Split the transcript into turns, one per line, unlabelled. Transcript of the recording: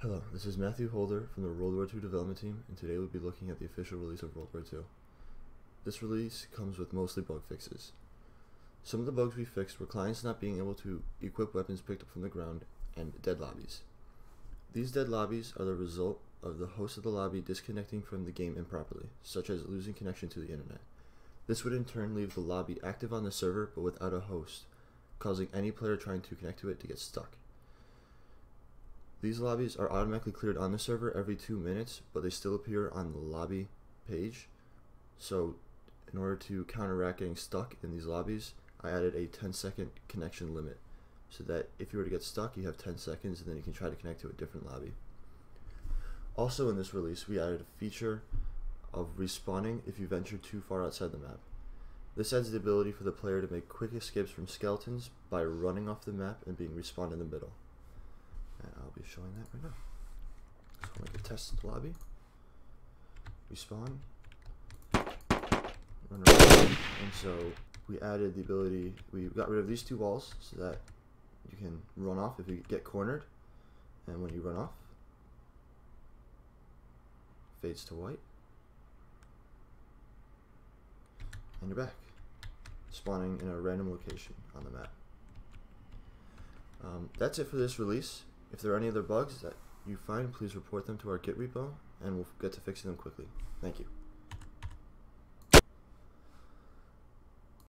Hello, this is Matthew Holder from the Rolled War II development team, and today we'll be looking at the official release of Rolled War II. This release comes with mostly bug fixes. Some of the bugs we fixed were clients not being able to equip weapons picked up from the ground and dead lobbies. These dead lobbies are the result of the host of the lobby disconnecting from the game improperly, such as losing connection to the internet. This would in turn leave the lobby active on the server but without a host, causing any player trying to connect to it to get stuck. These lobbies are automatically cleared on the server every two minutes, but they still appear on the lobby page. So, in order to counteract getting stuck in these lobbies, I added a 10 second connection limit so that if you were to get stuck, you have 10 seconds and then you can try to connect to a different lobby. Also, in this release, we added a feature of respawning if you venture too far outside the map. This adds the ability for the player to make quick escapes from skeletons by running off the map and being respawned in the middle. Showing that right now. So make a test lobby. Respawn. Run around. And so we added the ability, we got rid of these two walls so that you can run off if you get cornered. And when you run off, fades to white. And you're back. Spawning in a random location on the map. Um, that's it for this release. If there are any other bugs that you find, please report them to our Git repo, and we'll get to fixing them quickly. Thank you.